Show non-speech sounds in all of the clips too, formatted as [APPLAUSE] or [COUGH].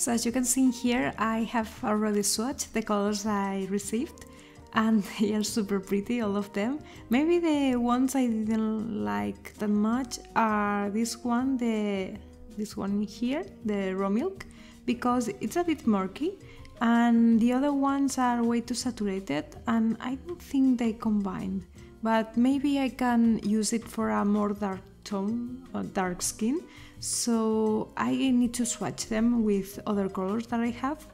So as you can see here, I have already swatched the colors I received and [LAUGHS] they are super pretty, all of them. Maybe the ones I didn't like that much are this one, the this one here, the raw milk, because it's a bit murky and the other ones are way too saturated and I don't think they combine. But maybe I can use it for a more dark tone or dark skin so I need to swatch them with other colors that I have.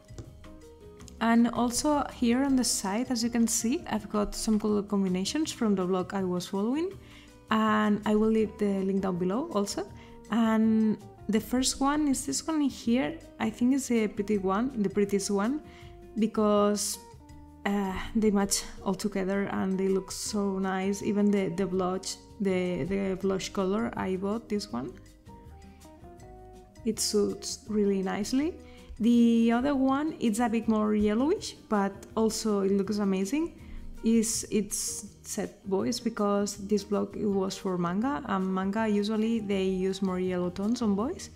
And also here on the side, as you can see, I've got some color combinations from the blog I was following and I will leave the link down below also. And the first one is this one here. I think it's a pretty one, the prettiest one, because uh, they match all together and they look so nice. Even the, the blush, the, the blush color, I bought this one it suits really nicely. The other one it's a bit more yellowish, but also it looks amazing. Is it's set boys because this blog it was for manga and manga usually they use more yellow tones on boys.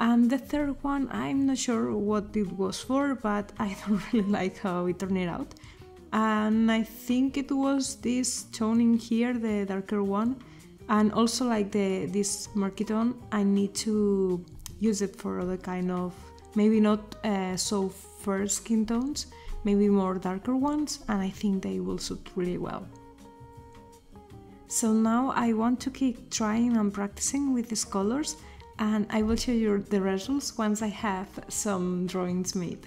And the third one, I'm not sure what it was for, but [LAUGHS] I don't really like how it turned out. And I think it was this tone in here, the darker one, and also like the this murky tone. I need to use it for other kind of maybe not uh, so fair skin tones maybe more darker ones and I think they will suit really well. So now I want to keep trying and practicing with these colors and I will show you the results once I have some drawings made.